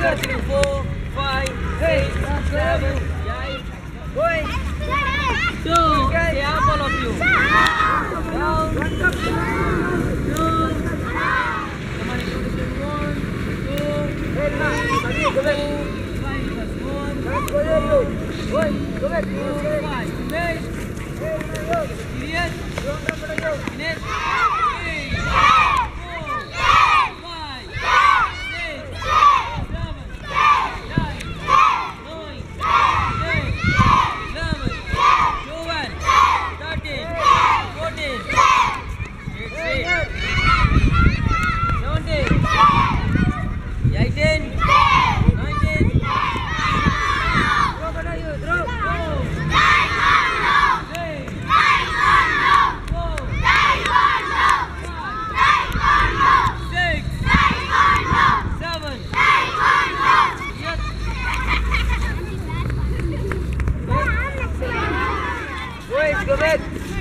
four, five, six, seven, eight. Going. Two. All of you. Down. Two. Come on, introduction. One, two, three, five plus one. Four, five. Next. Period. Finish. the red.